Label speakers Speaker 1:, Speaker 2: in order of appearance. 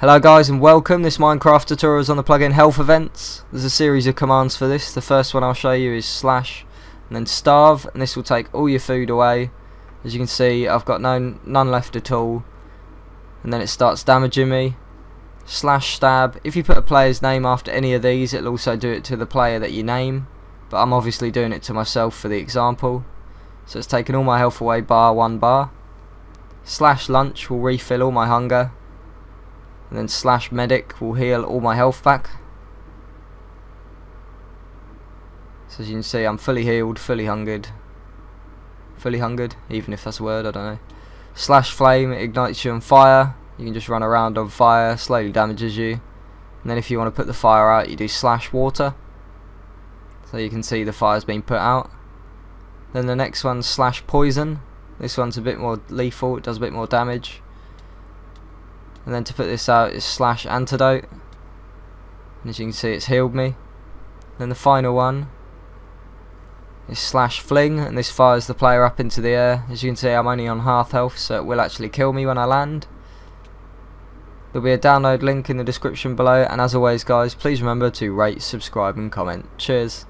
Speaker 1: Hello guys and welcome, this Minecraft tutorial is on the plugin Health Events. There's a series of commands for this. The first one I'll show you is slash and then starve and this will take all your food away. As you can see I've got no, none left at all and then it starts damaging me. Slash stab, if you put a player's name after any of these it'll also do it to the player that you name but I'm obviously doing it to myself for the example. So it's taken all my health away bar one bar. Slash lunch will refill all my hunger and then slash medic will heal all my health back. So as you can see I'm fully healed fully hungered. Fully hungered even if that's a word I don't know. Slash flame ignites you on fire. You can just run around on fire slowly damages you. And then if you want to put the fire out you do slash water. So you can see the fire's been put out. Then the next one's slash poison. This one's a bit more lethal it does a bit more damage and then to put this out is slash antidote. And as you can see it's healed me. Then the final one is slash fling. And this fires the player up into the air. As you can see I'm only on half health so it will actually kill me when I land. There'll be a download link in the description below. And as always guys please remember to rate subscribe and comment. Cheers